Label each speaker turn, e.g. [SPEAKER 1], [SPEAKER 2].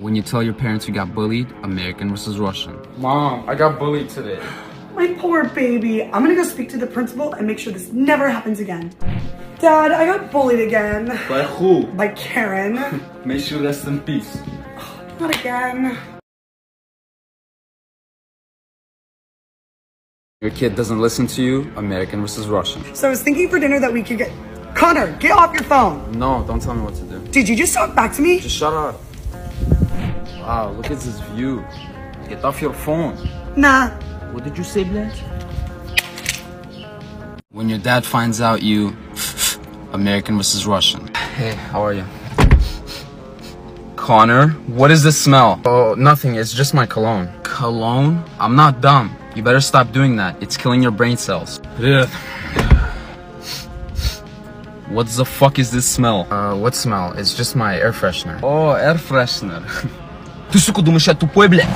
[SPEAKER 1] When you tell your parents you got bullied, American versus Russian.
[SPEAKER 2] Mom, I got bullied today.
[SPEAKER 3] My poor baby. I'm gonna go speak to the principal and make sure this never happens again. Dad, I got bullied again.
[SPEAKER 2] By who?
[SPEAKER 3] By Karen.
[SPEAKER 2] May she rest in peace.
[SPEAKER 3] Not again.
[SPEAKER 1] Your kid doesn't listen to you, American versus Russian.
[SPEAKER 3] So I was thinking for dinner that we could get. Connor, get off your phone.
[SPEAKER 1] No, don't tell me what to do.
[SPEAKER 3] Did you just talk back to me?
[SPEAKER 1] Just shut up. Wow, look at this view. Get off your phone.
[SPEAKER 3] Nah.
[SPEAKER 1] What did you say, Blanche? When your dad finds out you American versus Russian. Hey, how are you? Connor, what is this smell? Oh, nothing. It's just my cologne. Cologne? I'm not dumb. You better stop doing that. It's killing your brain cells. Ugh. What the fuck is this smell? Uh, what smell? It's just my air freshener. Oh, air freshener. Ты, сука, думаешь, я тупой, блядь?